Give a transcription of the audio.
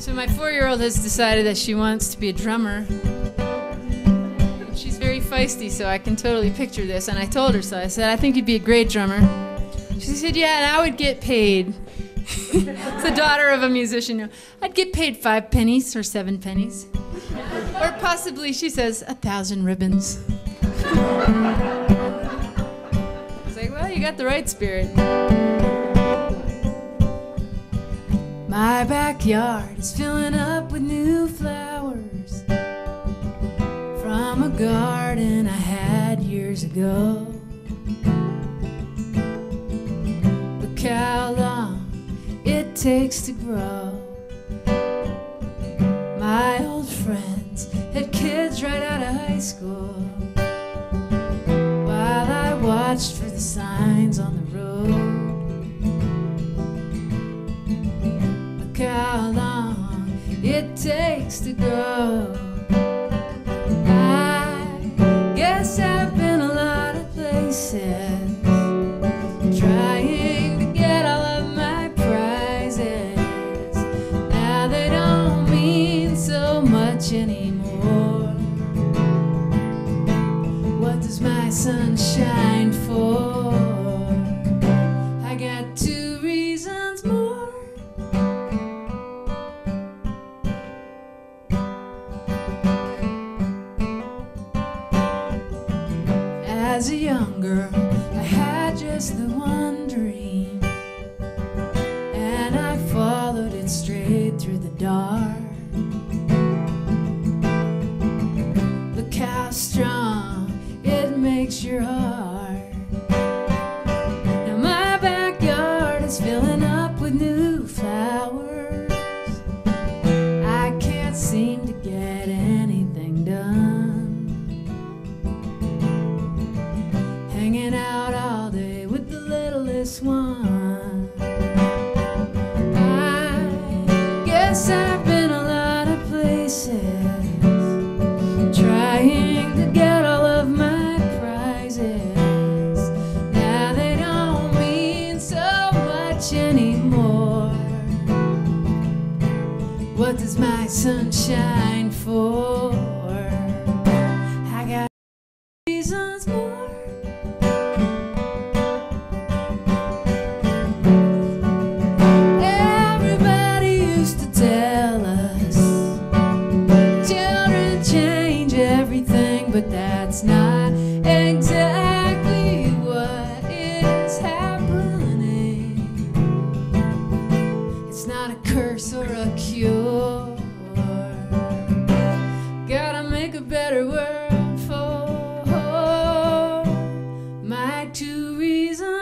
So my four-year-old has decided that she wants to be a drummer. She's very feisty, so I can totally picture this. And I told her so. I said, "I think you'd be a great drummer." She said, "Yeah, and I would get paid." it's the daughter of a musician. I'd get paid five pennies or seven pennies, or possibly, she says, a thousand ribbons. It's like, well, you got the right spirit. Backyard is filling up with new flowers from a garden I had years ago. Look how long it takes to grow. My old friends had kids right out of high school while I watched for the signs on the road. How long it takes to go. I guess I've been a lot of places trying to get all of my prizes. Now they don't mean so much anymore. What does my sun shine for? As a young girl, I had just the one dream, and I followed it straight through the dark. Look how strong it makes your heart. Now my backyard is filling up with new flowers. Littlest one. I guess I've been a lot of places trying to get all of my prizes. Now they don't mean so much anymore. What does my sun shine for? but that's not exactly what is happening. It's not a curse or a cure. Gotta make a better world for my two reasons.